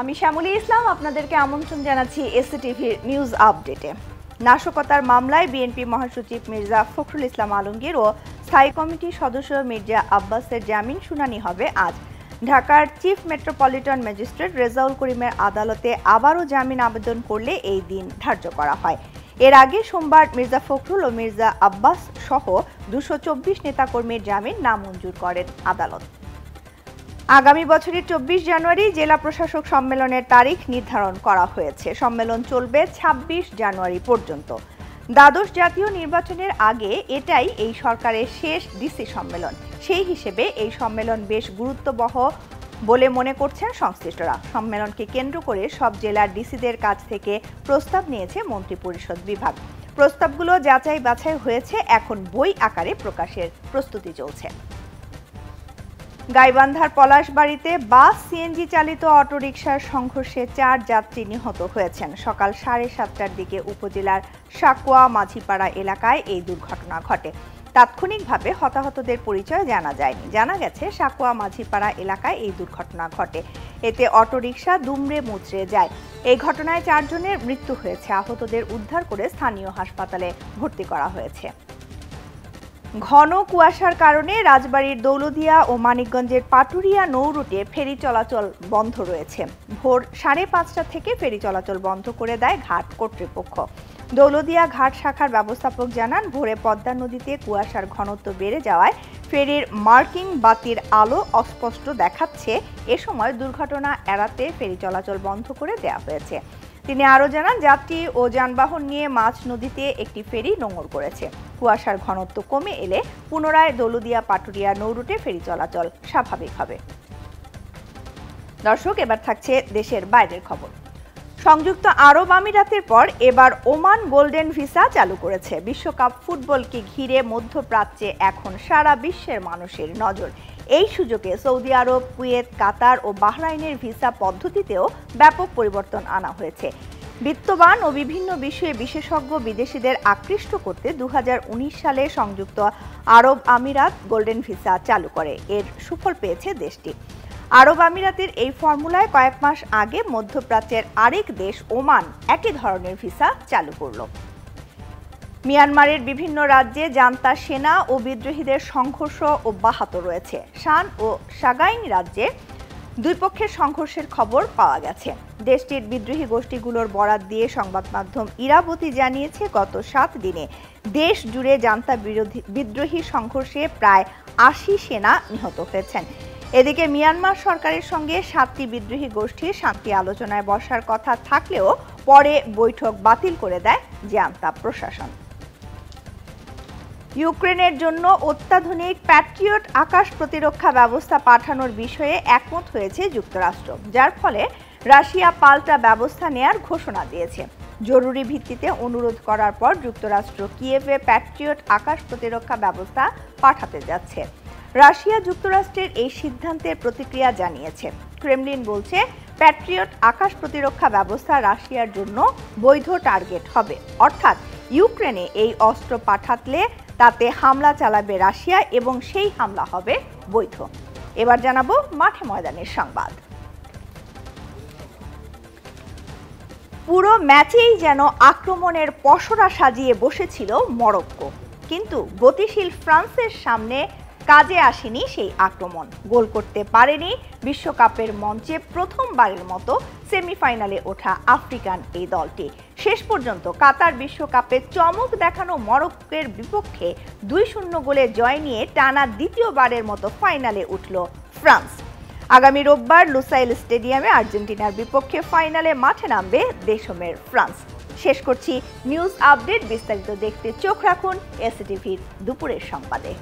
আমি শ্যামলী ইসলাম, আপনাদেরকে আমন্ত্রণ জানাচ্ছি এসিটিভির নিউজ আপডেটে। নাশকতার মামলায় বিএনপি মহাসচিব মির্জা ফখরুল ইসলাম আলমগীর ও স্থায়ী কমিটির সদস্য মির্জা আব্বাসের জামিন শুনানি হবে আজ। ঢাকার চিফ মেট্রোপলিটন ম্যাজিস্ট্রেট রেজাউল করিমের আদালতে আবারও জামিন আবেদন করলে এই দিন ধার্য করা হয়। এর আগে সোমবার মির্জা ফখরুল ও মির্জা আব্বাস সহ দুশো চব্বিশ নেতাকর্মীর জামিন নামঞ্জুর করেন আদালত। আগামী বছরের চব্বিশ জানুয়ারি জেলা প্রশাসক সম্মেলনের তারিখ নির্ধারণ করা হয়েছে। সম্মেলন চলবে ২৬ জানুয়ারি পর্যন্ত। দ্বাদশ জাতীয় নির্বাচনের আগে এটাই এই সরকারের শেষ ডিসি সম্মেলন। সেই হিসেবে এই সম্মেলন বেশ গুরুত্ববহ বলে মনে করছেন সংশ্লিষ্টরা। সম্মেলনকে কেন্দ্র করে সব জেলার ডিসিদের কাছ থেকে প্রস্তাব নিয়েছে মন্ত্রিপরিষদ বিভাগ। প্রস্তাবগুলো যাচাই বাছাই হয়েছে, এখন বই আকারে প্রকাশের প্রস্তুতি চলছে। গাইবান্ধার পলাশবাড়িতে বাস, সিএনজি চালিত অটোরিকশার সংঘর্ষে চার যাত্রী নিহত হয়েছেন। সকাল সাড়ে সাতটার দিকে উপজেলার সাকুয়া মাঝিপাড়া এলাকায় এই দুর্ঘটনা ঘটে। তাৎক্ষণিকভাবে হতাহতদের পরিচয় জানা যায়নি। জানা গেছে, সাকুয়া মাঝিপাড়া এলাকায় এই দুর্ঘটনা ঘটে। এতে অটোরিকশা দুমড়ে মুচড়ে যায়। এই ঘটনায় চারজনের মৃত্যু হয়েছে। আহতদের উদ্ধার করে স্থানীয় হাসপাতালে ভর্তি করা হয়েছে। ঘন কুয়াশার কারণে রাজবাড়ির দৌলদিয়া ও মানিকগঞ্জের পাটুরিয়া নৌ রুটে ফেরি চলাচল বন্ধ রয়েছে। ভোর সাড়ে পাঁচটা থেকে ফেরি চলাচল বন্ধ করে দেয় ঘাট কর্তৃপক্ষ। দৌলদিয়া ঘাট শাখার ব্যবস্থাপক জানান, ভোরে পদ্মা নদীতে কুয়াশার ঘনত্ব বেড়ে যাওয়ায় ফেরির মার্কিং বাতির আলো অস্পষ্ট দেখাচ্ছে। এ সময় দুর্ঘটনা এড়াতে ফেরি চলাচল বন্ধ করে দেওয়া হয়েছে। তিনি আরও জানান, যাত্রী ও যানবাহন নিয়ে মাছ নদীতে একটি ফেরি নোঙর করেছে। কুয়াশার ঘনত্ব কমে এলে পুনরায় দৌলদিয়া পাটুরিয়া নৌরুটে ফেরি চলাচল স্বাভাবিক হবে দর্শক, এবার থাকছে দেশের বাইরের খবর। সংযুক্ত আরব আমিরাতের পর এবার ওমান গোল্ডেন ভিসা চালু করেছে। বিশ্বকাপ ফুটবলকে ঘিরে মধ্যপ্রাচ্যে এখন সারা বিশ্বের মানুষের নজর। এই সুযোগে সৌদি আরব, কুয়েত, কাতার ও বাহরাইনের ভিসা পদ্ধতিতেও ব্যাপক পরিবর্তন আনা হয়েছে। বিত্তবান ও বিভিন্ন বিষয়ে বিশেষজ্ঞ বিদেশিদের আকৃষ্ট করতে দু হাজার উনিশ সালে সংযুক্ত আরব আমিরাত গোল্ডেন ভিসা চালু করে। এর সুফল পেয়েছে দেশটি। আরব আমিরাতের এই ফর্মুলায় কয়েক মাস আগে মধ্যপ্রাচ্যের আরেক দেশ ওমান একই ধরনের ভিসা চালু করল। মিয়ানমারের বিভিন্ন রাজ্যে জান্তা সেনা ও বিদ্রোহীদের সংঘর্ষ অব্যাহত রয়েছে। শান ও সাগাইন রাজ্যে দুই পক্ষের সংঘর্ষের খবর পাওয়া গেছে। দেশটির বিদ্রোহী গোষ্ঠীগুলোর বরাত দিয়ে সংবাদ মাধ্যম ইরাবতী জানিয়েছে, গত সাত দিনে দেশ জুড়ে জান্তা বিরোধী বিদ্রোহী সংঘর্ষে প্রায় আশি সেনা নিহত হয়েছেন। এদিকে মিয়ানমার সরকারের সঙ্গে সাতটি বিদ্রোহী গোষ্ঠীর শান্তি আলোচনায় বসার কথা থাকলেও পরে বৈঠক বাতিল করে দেয় জান্তা প্রশাসন। ইউক্রেনের জন্য অত্যাধুনিক প্যাট্রিয়ট আকাশ প্রতিরক্ষা ব্যবস্থা পাঠানোর বিষয়ে একমত হয়েছে যুক্তরাষ্ট্র, যার ফলে রাশিয়া পাল্টা ব্যবস্থা নেয়ার ঘোষণা দিয়েছে। জরুরি ভিত্তিতে অনুরোধ করার পর যুক্তরাষ্ট্র কিয়েভে প্যাট্রিয়ট আকাশ প্রতিরক্ষা ব্যবস্থা পাঠাতে যাচ্ছে। রাশিয়া যুক্তরাষ্ট্রের এই সিদ্ধান্তের প্রতিক্রিয়া জানিয়েছে। ক্রেমলিন বলছে, প্যাট্রিয়ট আকাশ প্রতিরক্ষা ব্যবস্থা রাশিয়ার জন্য বৈধ টার্গেট হবে। অর্থাৎ ইউক্রেনে এই অস্ত্র পাঠাতলে তাতে হামলা চালাবে রাশিয়া এবং সেই হামলা হবে বৈধ। এবার জানাব মাঠে ময়দানের সংবাদ। পুরো ম্যাচেই যেন আক্রমণের পশরা সাজিয়ে বসেছিল মরক্কো। কিন্তু গতিশীল ফ্রান্সের সামনে কাজে আসেনি সেই আক্রমণ। গোল করতে পারেনি বিশ্বকাপের মঞ্চে প্রথমবারের মতো সেমিফাইনালে ওঠা আফ্রিকান এই দলটি। শেষ পর্যন্ত কাতার বিশ্বকাপে চমক দেখানো মরক্কোর বিপক্ষে দুই শূন্য গোলে জয় নিয়ে টানা দ্বিতীয়বারের মতো ফাইনালে উঠল ফ্রান্স। আগামী রোববার লুসাইল স্টেডিয়ামে আর্জেন্টিনার বিপক্ষে ফাইনালে মাঠে নামবে দেশমের ফ্রান্স। শেষ করছি নিউজ আপডেট, বিস্তারিত দেখতে চোখ রাখুন এসটিভির দুপুরের সংবাদে।